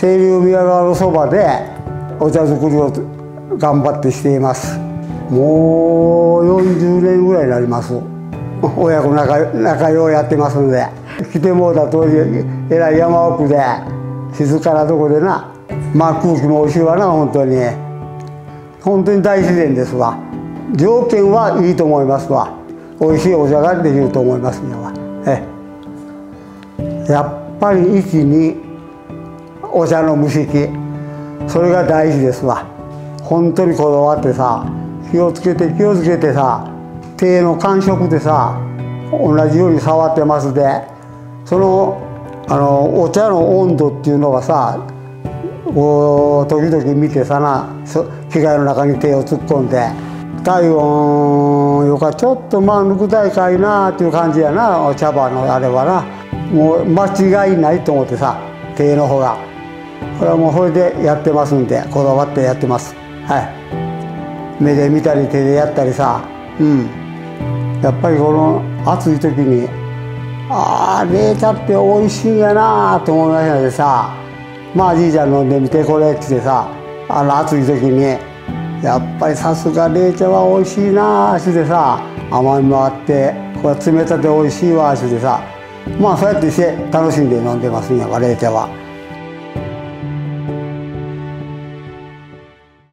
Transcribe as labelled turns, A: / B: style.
A: 清流宮川のそばでお茶作りを頑張ってしています。もう40年ぐらいになります。親子仲仲良うやってますので。来てもうた当時えらい山奥で静かなとこでなまあ空気も美味しいわな本当に。本当に大自然ですわ。条件はいいと思いますわ。美味しいお茶ができると思いますにはえ。やっぱり一にお茶の蒸し器。それが大事ですわ。本当にこだわってさ気をつけて気をつけてさ手の感触でさ同じように触ってますで。そのあのお茶の温度っていうのがさこう時々見てさな機械の中に手を突っ込んで体温よかちょっとまあ抜く大かいなっていう感じやなお茶葉のあれはな。もう間違いないと思ってさ手の方が。これはもうそれでやってますんでこだわってやってます。はい。目で見たり手でやったりさうん。やっぱりこの暑い時にああ冷茶って美味しいんやなと思いましたでさまあじいちゃん飲んでみてこれっつってさあの暑い時にやっぱりさすが冷茶は美味しいなあしてさ甘みもあってこれ冷たて美味しいわしてさまあそうやってして楽しんで飲んでますんやわ冷茶は。